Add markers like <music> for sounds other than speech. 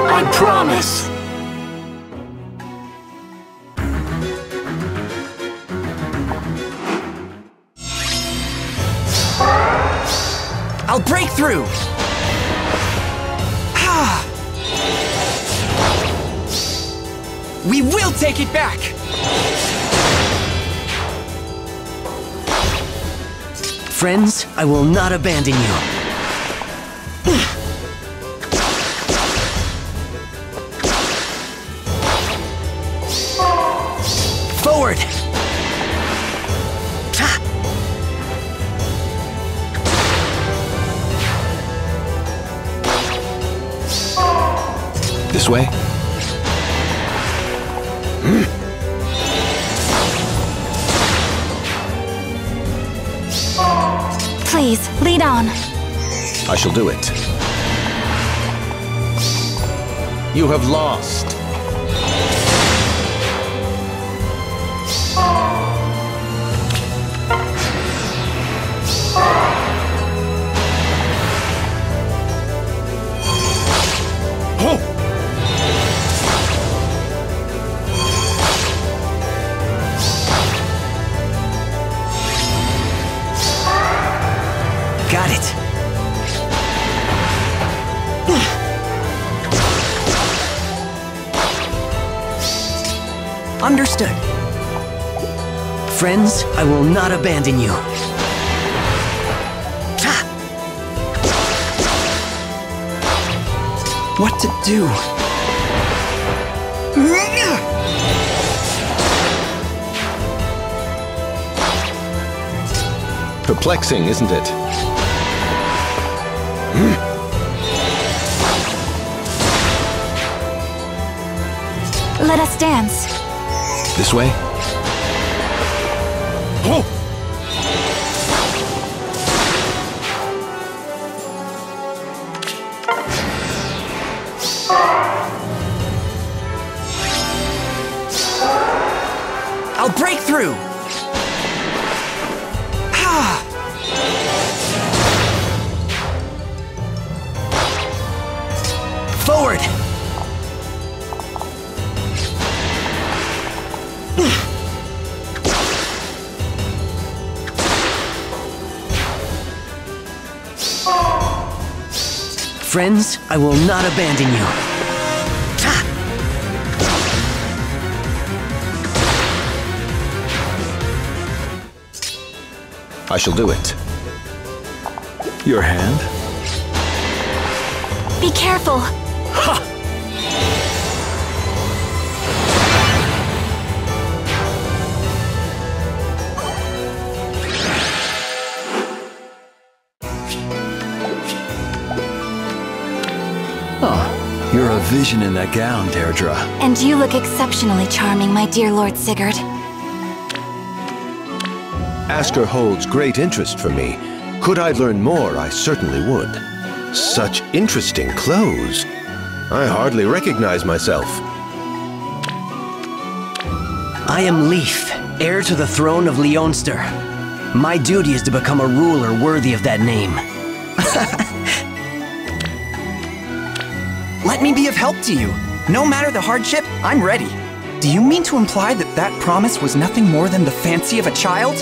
I promise. I'll break through! Ah. we will take it back! Friends, I will not abandon you. Forward! This way? Please, lead on. I shall do it. You have lost. <sighs> Understood. Friends, I will not abandon you. <sighs> What to do? Perplexing, isn't it? Let us dance. This way? Oh! I'll break through! Ah. Forward! Friends, I will not abandon you. I shall do it. Your hand? Be careful. Oh, you're a vision in that gown, Deirdre. And you look exceptionally charming, my dear Lord Sigurd. Askr holds great interest for me. Could I learn more, I certainly would. Such interesting clothes. I hardly recognize myself. I am Leif, heir to the throne of Leonster. My duty is to become a ruler worthy of that name. <laughs> Let me be of help to you. No matter the hardship, I'm ready. Do you mean to imply that that promise was nothing more than the fancy of a child?